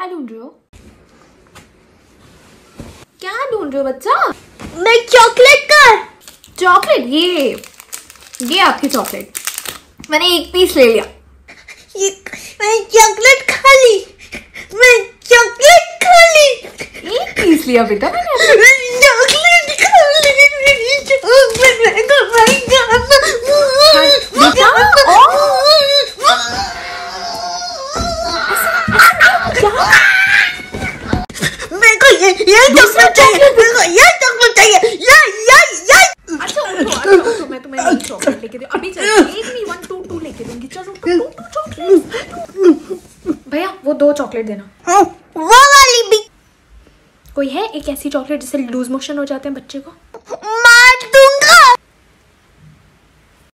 ढूंढ रहे हो? क्या ढूंढ रहे हो बच्चा? मैं चॉकलेट कर। चॉकलेट ये ये आपकी चॉकलेट मैंने एक पीस ले लिया. ये मैं चॉकलेट खा ली। मैं चॉकलेट खा ली। एक पीस लिया बेटा मैंने मेरे को ये ये चाहिए? यही चाहिए ये ये ये अच्छा उठो अच्छा उठो मैं तुम्हें एक चॉकलेट लेके दूँ अभी चलो एक नहीं वन टू टू लेके दूँगी। चलो टू टू चॉकलेट भैया वो दो चॉकलेट देना। वो वाली भी। कोई है एक ऐसी चॉकलेट जिससे लूज मोशन हो जाते हैं बच्चे को?